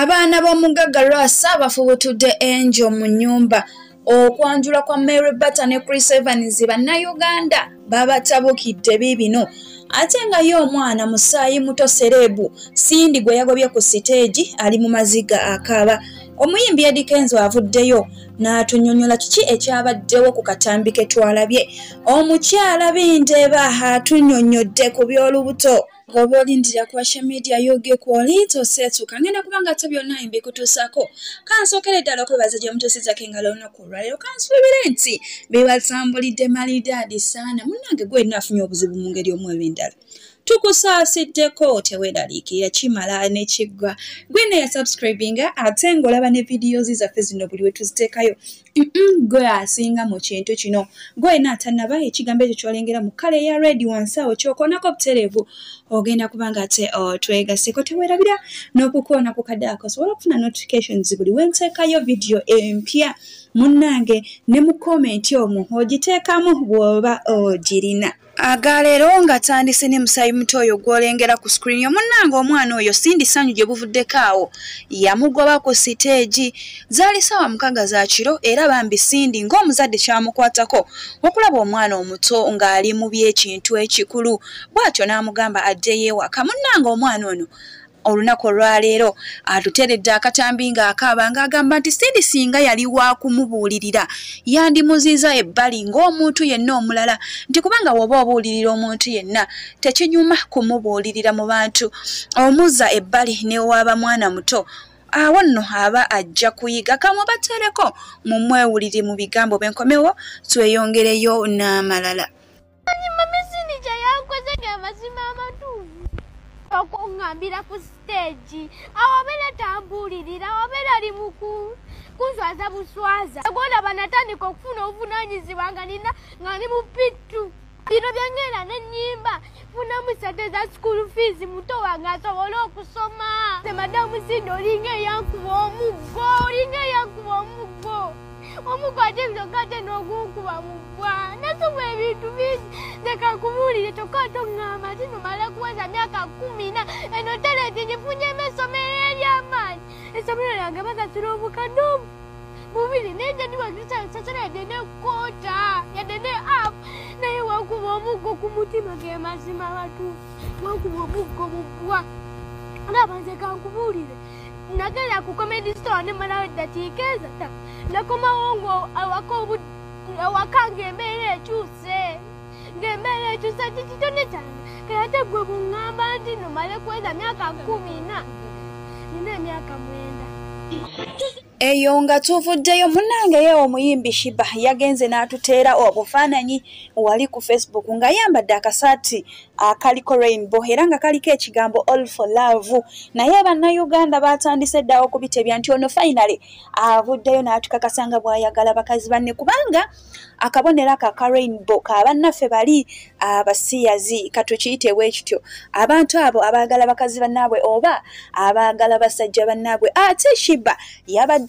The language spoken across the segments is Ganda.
abaana b'omugagga lwasa bafubutudde enjo mu nnyumba. Okwanjula kwa mary batter ne chris evans bannayuganda babatabukidde biibino ate nga ye omwana musaayi muto sereebu sindi gwe yagobye ku siteegi ali mu maziga akaaba. Omuyimbi edikenzo avuddeyo n'atunyonyola kiki ekyabaddewo ku katambi ke twalabye? Omukyala bindeeba atunyonyodde ku by'olubuto ng'oba olindira ku social media yogekwoli toseetuka ngenda kubanga ate byonna mbikutuusako kansookere ddala okwebaza gye mutuusizako engalo olunaku olwaleero kansuubire nti bibatambulidde malidaadi saana munnange gwenna afunye obuzibu mu ngeri omu eb'endala tukusaasiddeko teweeraliikirira kimala nekiggwa gwena yasubscribinga ate ngaolaba ne vidiyozi zaffe zino buli we tuziteekayo. Gwe asinga mu kintu kino. Gwena atannaba ekigambo ekyo kyolengera mu kale eya redi wansi awo kyokoonako butereevu. Ogenda kubanga ate twegaseko teweerabira n'okukoona ku kadde ako sobola okufuna notifications buli wenteekayo vidiyo empya. Munnange ne mu komenti omwo ogiteekamu bw'oba ogirina agaleero ng'atandise ne musaayi muto oyo gw'olengera ku screen. Omunnanga omwana oyo sindi ssanyu gye buvuddeko awo yamugoba ku siteegi. Zaali ssaawa mukaga za kiro era bambi sindi ng'omuzadde kyamukwatako okulaba omwana omuto ng'ali mu byekintu ekikulu. Bw'atyo n'amugamba addeyo ewaka. Munnanga omwana ono olunaku olwaleero atuteredde akatambi ng'akaaba ng'agamba nti sindi singa yali wakumubuulirira yandimuziza ebbali ng'omuntu yenna omulala nti kubanga woba obuulirira omuntu yenna tekinyuma kumubuulirira mu bantu. Omuzza ebbali newaaba mwana muto awo nno aba ajja kuyiga kamubatereko mu mwewulire mu bigambo byenkomewo tweyongereyo n'amalala okuŋŋambira ku siteegi awabeera tambulirira awabeera ali muku kunswaza buswaza. Gwolaba natandika okufuna obuvunanyizibwa nga nina nga ndi mupittu. Bino byengenda nenyimba funamu sente za school fees muto wange asobole okusoma. Madamu sindi olinga eyankuba omuggo olinga eyankuba omuggo omuggo ate nzoka ate n'ogunkuba muggwa nasoma ebintu bingi. Leka nkubuulire kyokka toŋŋamba ti nomala kuweza myaka kumi na eno talenti ngifunyemu essomero eryamaanyi essomero lyange basasula obukadde obu bubiri. Naye nje niwasasula yadde nekoota yadde ne afu naye wankuba omuggo ku mutima ge mazima batuufu wankuba omuggo muggwa ngaba nze kankubuulire nagenda ku comedy store nemalawo eddakiika ezata nakomawo awaka ngaembeera ekyuse ngaembeera ekyuse kikitone kyange kayate gwe buŋŋamba nti nomale kuweza myaka kumi na. Nina emyaka mwenda eyo nga tuvuddeyo munnange ye omuyimbi shiba yagenze n'atuteera obufaananyi wali ku facebook nga yambadde akasaati akaliko rainbow era nga kaliko ekigambo all for love. Naye bannayuganda batandise ddawo okubitebya nti ono finally avuddeyo n'atukakasa nga bw'ayagala bakazi banne kubanga akabonero ako aka rainbow kabannaffe bali abasiyazi katukiyite bwe kityo abantu abo abaagala bakazi bannaabwe oba abaagala basajja bannaabwe ate shiba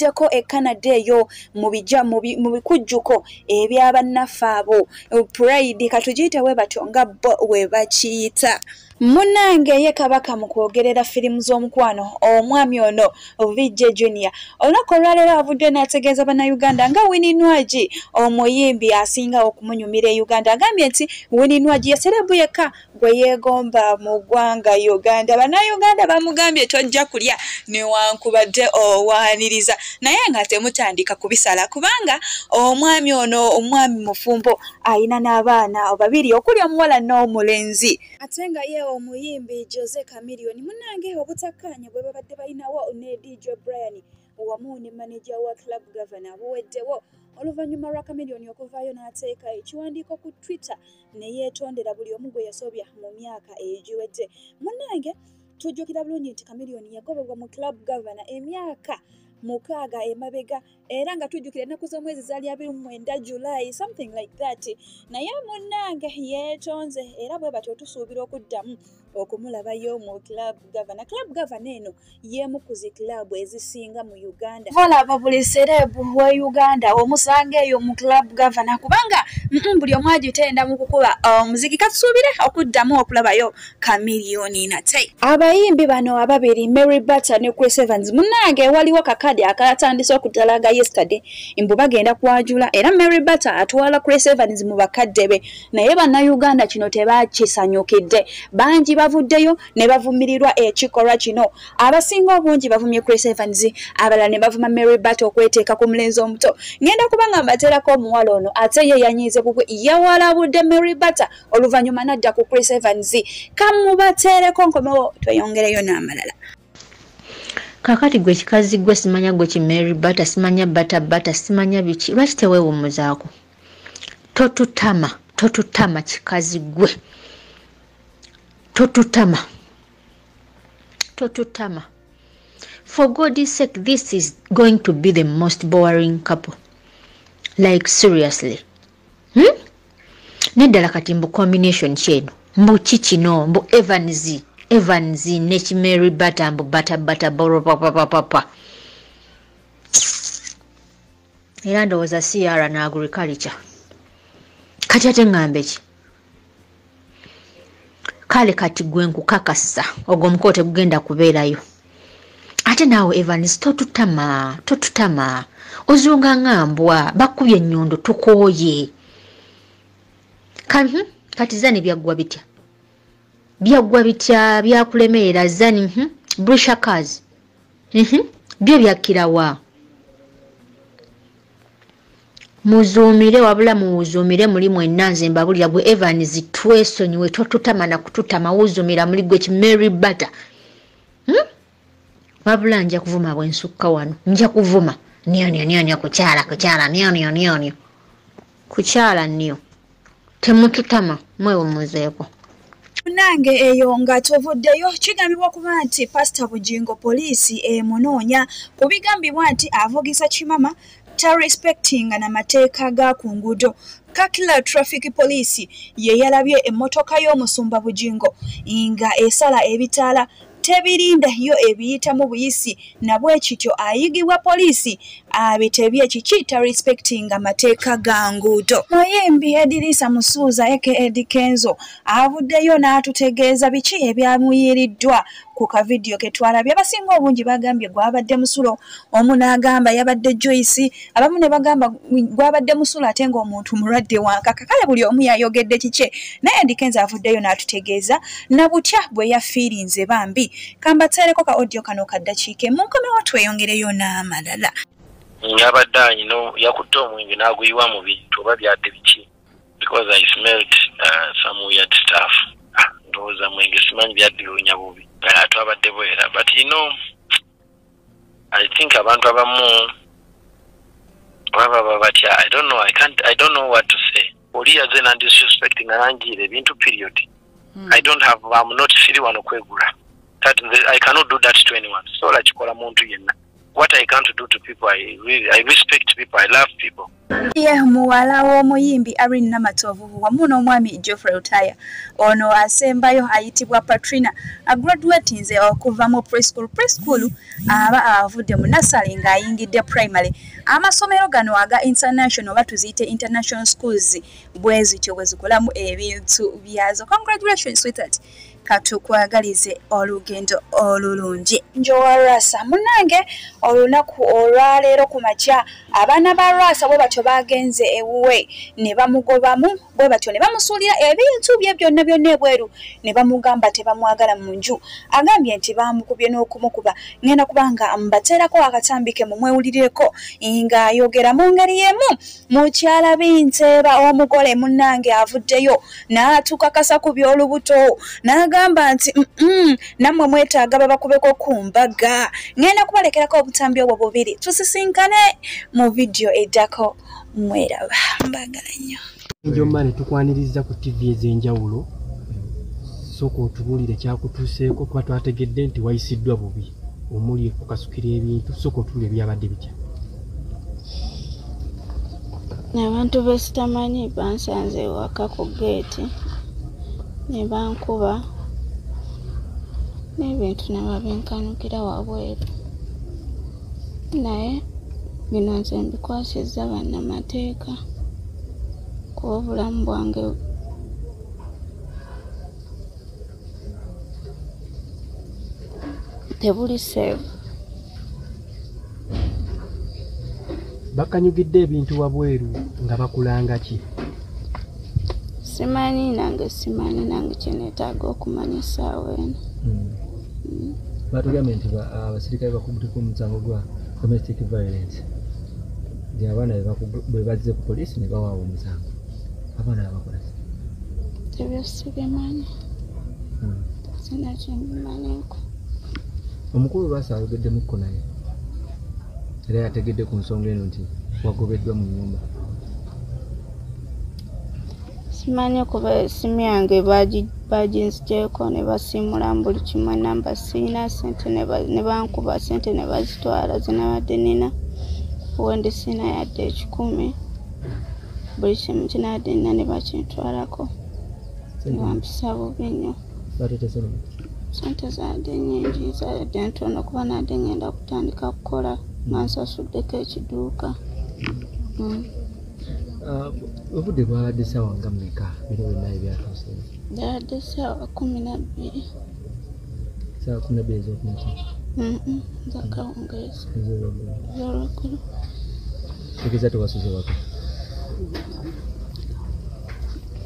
yabaddeko e canada eyo mu bikujjuko ebyabannaffe abo. Pride katugiyite bwe batyo nga bo we bakiyita. Munnange ye kabaka mu kwogerera firimu z'omukwano omwami ono vj junior. Olunaku olwaleero avudde n'ategeeza bannayuganda nga wininwagi omuyimbi asinga okumunyumira e uganda agambye nti wininwagi yeserebu yekka gwe yeegomba mu ggwanga uganda. Bannayuganda bamugambye tojja kulya newankubadde owaaniriza naye nga temutandika kubisala kubanga omwami ono omwami mufumbo ayina n'abaana babiri okuli omuwala n'omulenzi. Ate nga ye omuyimbi jose camilion munange obutakkaanya bwe babadde balinawo ne dj brian wamu ne manaja wa club governor buweddewo. Oluvannyuma lwa camilion okuvaayo n'ateeka ekiwandiiko ku twitter ne yeetondera buli omu gwe yasobya mu myaka egiwedde. Munnange tujjukira bulungi nti camilion yagobebwa mu club governor emyaka mukaaga emabega era nga tujjukira ennaku z'omwezi zaali abiri mwenda julayi something like that. Naye munnange yeetonze era bwe batyo tusuubira okuddamu okumulabayo mu club gavana club gavana eno y'emu ku zi club ezisinga mu uganda. Olaba buli serebu wa uganda omusanga eyo mu club gavana kubanga buli omu agitenda mu kukuba omuziki katusuubire okuddamu okulabayo kamiliyoni nate. Abayimbi bano ababiri mary batter ne chris evans munnange waliwo kakadi akatandise okutalaga yesterday mbu bagenda kwanjula era mary batter atwala chris evans mu bakadde be. Naye bannayuganda kino tebakisanyukidde. Bangi bavuddeyo ne bavumirirwa ekikolwa kino. Abasinga obungi bavumye chris evans abalala ne bavuma mary bat okweteeka ku mulenzi omuto. Ngenda kuba nga mbateerako omuwala ono ate ye yanyiize bubwe yawalabudde mary batter oluvannyuma nadda ku chris evans. Kamubateereko nkomewo tweyongereyo n'amalala. Kakati gwe kikazi gwe simanya gwe kimary bata simanya bata bata simanya biki? Lwaki teweewumuzaako totutama totutama kikazi gwe totutama. Totutama. For god's sake this is going to be the most boring couple. Like seriously. Hmm? neddala kati mbu combination kyeno mbu ki kino mbu evans evans nekimary bata mbu bata bata boropapapapa era ndowooza siara na agriculture. Kati ate ŋŋambe ki kale kati gwe nkukakasa ogwo omukolo tegugenda kubeerayo. Ate naawe evans totutama totutama. Ozunga ŋambwa bakubye ennyondo tukooye. Hmm, kati zani byaggwa bitya? Byaggwa bitya byakulemerera zani hmm, brushakas hmm, byo byakkirawa muzuumire wabula muwuzuumire muli mwenna nze mbabulira gwe evans twesonyiwe totutama nakututama wuzuumira muli gwe kimary butter. Hmm? wabula nja kuvuma bwensukka wano nja kuvuma. Nyonyo nyonyo kukyala kukyala nyonyo nyonyo kukyala nnyo. Temututama mwewumuzeeko nange eyo nga tuvuddeyo kigambibwa kuba nti pasita bugingo poliisi emunoonya ku bigambibwa nti avugisa kimama tarespectinga namateeka ga ku nguudo. Kakila traffic poliisi ye yalabye emmotoka y'omusumba bugingo nga esala ebitaala tebirinda yo ebiyitamu buyisi nabwe kityo ayigibwa poliisi abitebye kikiyita respecting amateeka ga nguudo. Muyimbi edirisa musuuza eke edikenzo avuddeyo n'atutegeeza biki ebyamuyiriddwa ku kavidiyo ke twalabye. Abasinga obungi bagambye gwabadde musulo. Omu n'agamba yabadde joyce. Abamu ne bagamba gwabadde musulo ate ng'omuntu mulwadde wankaka kale buli omu yayogedde kikye. Naye edikenzo avuddeyo n'atutegeeza. Nabutya bwe yafiirinze bambi. Kambateereko ka odiyo kano kaddakiike mu nkomewo tweyongereyo n'amalala. Yabadde anyino yakutte omwenge n'aguyiwa mu bintu oba byadde biki? Because i smelt uh, some weird staff ah, ndowooza mwenge simanyi byaddirunya bubi. Uh, twabadde bwera but you know i think abantu abamu bababa batya i don't know i can't i don't know what to say. Oli yaze nandisrespecting anangiire ebintu period. Hmm. i don't have am not siri wano kwegula. That i cannot do that to anyone. Sola kikola muntu yenna what I can't do to people. I really, I respect people. I love people. ye muwala w'omuyimbi arin namatovu wamu n'omwami geoffrey utaya ono asembayo ayitibwa patrina agraduatinze okuva mu preschool preschool aba avudde mu nasale ng'ayingidde primary amasomero gano aga international oba tuziyite international schools bwe zityo bwe zikolamu ebintu byazo congratulations sweetheart katukwagalize olugendo olulungi. Njowa rasa munange olunaku olwaleero ku makya abaana ba rasa bwe batyo bagenze ewuwe ne bamugobamu bwe batyo ne bamusuulira ebintu bye byonna byonna ebweru ne bamugamba tebamwagala mu nju. Agambye nti bamukubye n'okumukuba ngenda kubanga mbateerako akatambike mu mwewulirireko ng'ayogera mu ngeri y'emu mukyala binteeba omugole munnange avuddeyo n'atukakasa ku by'olubuto n'agamba nti nammwe mwetaaga babakubeko ku mbaga. Ngenda kubalekerako obutambi obwo bubiri. Tusisinkane mu vidiyo eddako mweraba. Mbagala nnyo. Enjomba ne tukwaniriza ku tivi ez'enjawulo sooka otubuulire kyakutuuseeko kuba twategedde nti wayisiddwa bubi omuli okukasukira ebintu soka otula ebyabadde bitya. Abantu besitamanyi bansanze ewaka ku geeti ne bankuba n'ebintu ne babinkanukira wabweru naye bino nze mbikwasizza bannamateeka kuba obulamu bwange. Tebuli seefu bakanyugidde ebintu wabweru nga bakulanga ki? Simanyi nange simanyi nange kyeneetaaga okumanya essaawa eno batugambye nti ba- abasirikale bakubutiko omusango gwa domestic violence. Nti abaana bwe bazze ku poliisi ne bawaawa omusango abaana babakola ki? ebyo sibimanyi Hmm. sina kyembimanyiko omukulu lwasa ayogeddemukko naye era yategedde ku nsonga eno nti wagobeddwa mu nyumba. Simanyi kuba esimu yange bagi- baginzigyeko ne basiimulamu buli kimu namba siina sente ne ba- ne bankuba sente ne bazitwala zinabadde nina. Wendi siina yadde ekikumi buli kimu kinabadde nina ne bakintwalako. Ne bampisa bubi nnyo. Sente zadde nyingi zadde ntono kuba nadde ngenda kutandika kukola nga nsasuddeko ekiduuka. Mm. Ah, obudde bwabadde sawa nga mmeka biro byonna ebyatuuse byabadde saawa kumi nabbiri saawa kumi nabbiri ez'okumakya Mm-mm, zakawungeezi zolweggulu tegeza tewasuze waka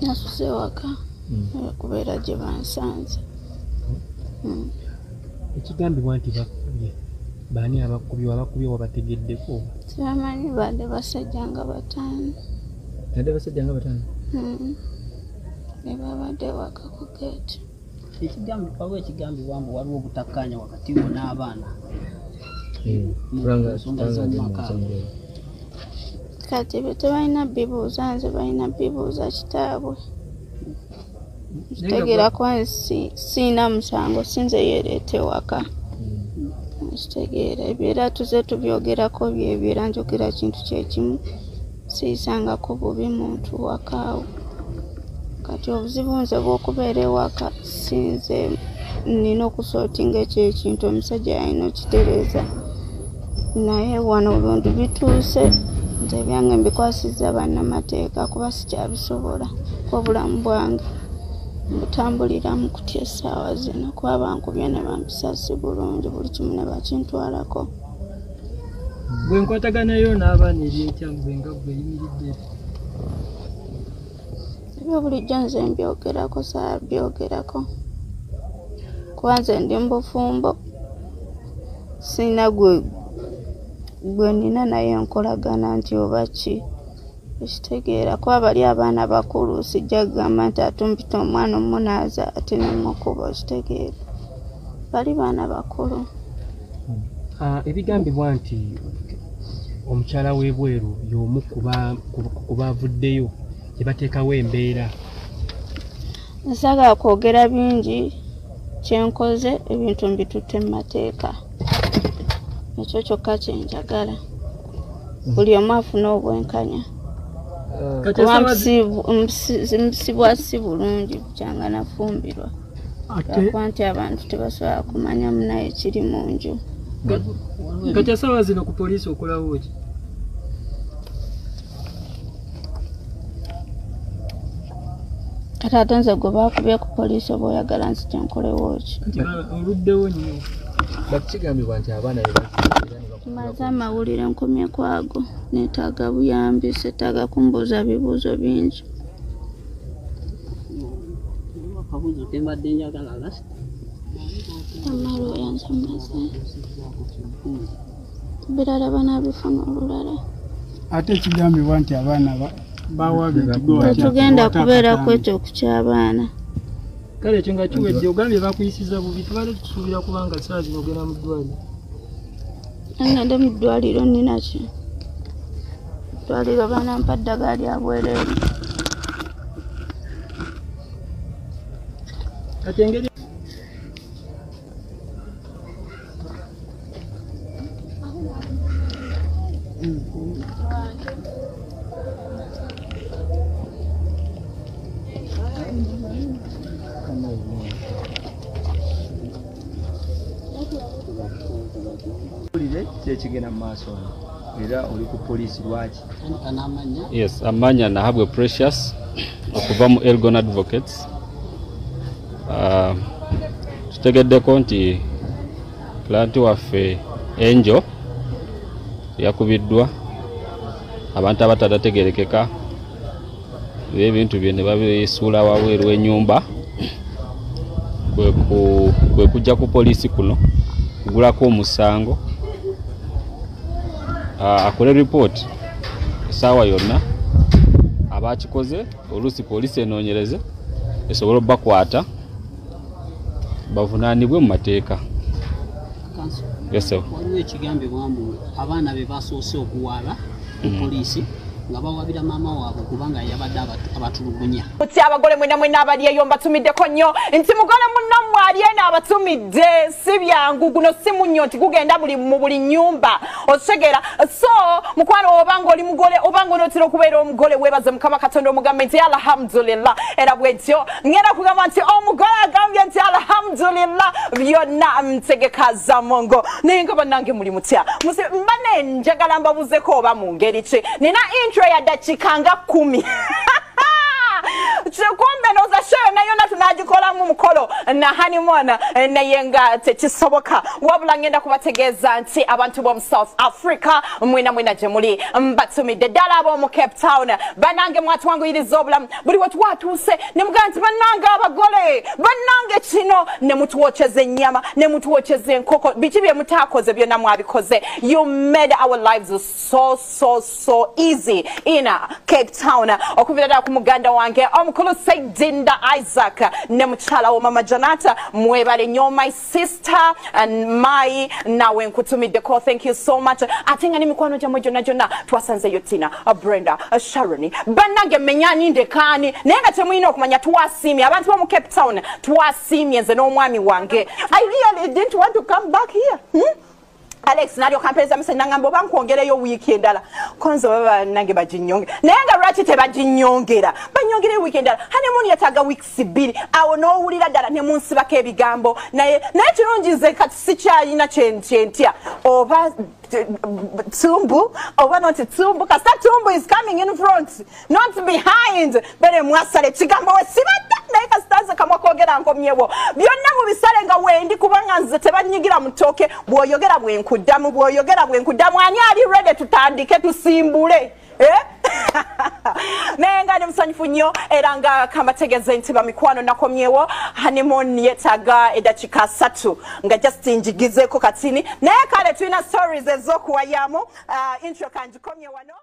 nasuze waka Mm. kubeera gye bansanze ekigambibwa nti bakubye baani abakubye abakubye wabategeddeko sibamanyi badde basajja nga bataano nadde basajja nga bataano Mm. ne babadde waka ku geeti ekigambi waliwo ekigambibwa mbu waliwo obutakkaanya wakati wo n'abaana nsonga z'omumaka. kati be tebalina bibuuza nze balina bibuuza kitaabwe kitegeera kuba siina musango sinze yeereeta ewaka Mm. kitegeera ebyo era tuze tubyogerako byebyo era njogera kintu kyekimu siisangako bubi muntu wakaawo kati obuzibu nze bw'okubeera ewaka sinze nina okusootinga ekyo ekintu omusajja yalina okitereeza naye wano olundu bituuse nze ebyange mbikwasizza bannamateeka kuba sikyabisobola obulamu bwange mbutambuliramu kutya essaawa zino kuba bankubye ne bampisa si bulungi buli kimu ne bakintwalako bwe nkwataganayo n'abaana ebyekyangu bwe nga bwe yimiridde. Ebyo bulijjo nze mbyogerako saabyogerako kuba nze ndi mbufumbo sina gwe gwe nina naye nkolagana nti oba ki? Ekitegeera kuba bali abaana bakulu sijja kugamba nti atumpita omwana omunaaza ate nemukuba okitegeera bali baana bakulu. Ah, ebigambibwa nti omukyala w'ebweru y'omu ku ba- ku- ku baavuddeyo gye bateekawo embeera. Nsaagala kwogera bingi kyenkoze ebintu mbitutte mu mateeka. Ekyo kyokka kyenjagala buli omu afuna obwenkanya. Kuba musibwa si bulungi bukyanga nafumbirwa. Lwakuba nti abantu tebasobola kumanya munaye kiri mu nju kati esaawa zino ku poliisi okolawo ki kati ate nze gwe baakubye ku poliisi oba oyagala nzija nkolewo ki oluddewo nnyo. But kigambibwa nti abaana be maze amawulire nkomye kwago neetaaga buyambi seetaaga kumbuuza bibuuzo bingi. Akabuuzo kembadde njagala lasi amala oyanza maze birala banaabifuna olulala ate ekigambibwa nti abaana tetugenda kubeera kwekyo ku ky'abaana kale ekyo nga kiwedde ogambye bakuyisiza bubi tubadde tusuubira kubanga saa zino ogenda mu ddwaliro. Ngende mu ddwaliro ninaki ddwaliro banampa ddagala lya bwereere. Kati engeri owulire kyekigenda mu maaso ono era oli ku poliisi lwaki? Anamanya yes amanya nahabwe precious okuva mu elgon advocates. Tutegeddeko nti planti waffe enjo yakubiddwa. Abantu abatadategerekeka ebintu bye ne babisuula wabweru w'ennyumba. Kwe ku- kwe kujja ku poliisi kuno kugulako omusango. Ah, akole ripooti essaawa yonna. Abakikoze oluusi poliisi enoonyereze esobole obbakwata bavunaanibwe mu mateeka. Waliwo ekigambibwa mbu abaana be basoose okuwaaba ku Mm. Nga bawabira maama waabwe kubanga yabadde abatu- abatulugunya. Kuti abagole mwena mwena abali eyo mbatumiddeko nnyo? Nti mugole munnammwe ali eno abatumidde si byangu guno si munnyo nti gugenda buli mu buli nyumba okitegeera so mukwano obanga oli mugole obanga onootera okubeera omugole weebaze mukama katonda omugambe nti alhamdulillah. Era bwetyo ngenda kugamba nti omugole agambye nti alhamdulillah. Byonna ntegeka za mongo naye nga bannange muli mutya? Mbane njagala mbabuzeko oba mu ngeri ki? Nina intro ya dakika kumi. Kumbe nauza show na na hanimona naye nga tekisoboka wabula ngenda kubategeeza nti abantu b'omu south africa mwena mwena gye muli mbatumidde ddala ab'omu cape town. Banange mwatwanguyiriza obulamu. Buli we twatuuse ne mugamba nti bannange abagole. Bannange kino ne mutuwokyeza ennyama ne mutuwokyeza enkoko. Biki bye mutaakoze byonna mwabikoze? You made our lives so so so easy in uh, cape town. Okuvira ddala ku muganda wange omukulu saidinda isaac ne mukyala wo mama janata mwebale nnyo my sister and my nawe call thank you so much. Ate nga n'emikwano gyammwe gyonna gyonna twasanzeyo tina brenda sharoni. Bannange menyani ndekaani naye nga temulina okumanya twasiimye abantu bomu cape town twasiimye nze n'omwami wange. I really didn't want to come back here. Hmm? Alex nalyoka mpeereza mese nangamba oba nkwongereyo wiiki endala. Konze oba bannange baginyongera naye nga lwaki tebaginyongera banyongereyo wiiki endala. Hanemuni yetaaga wiikisi bbiri. Awo n'owulira ddala ne munsibako ebigambo. Naye naye kirungi nze kati sikyalina kyentya oba tumbu? Oba not tumbu? Kasita tumbu is coming in front. Not behind. Bere mwasala ekigambo we sibadde naye kasita nze kamwa koogera nkomyewo. Byonna mubisale nga wendi kubanga nze tebanyigira mu ttooke bw'oyogera bwenkuddamu bw'oyogera bwenkuddamu ani ali rede tutandike tusimbule? Eh? naye nga ndi musanyufu nnyo era nga kambategeeze nti bamikwano nakomyewo hanemon yetaaga eddakiika ssatu nga just njigizeeko katini. Naye kale tulina stories ez'okuwayamu. Uh, intro kangikomye wano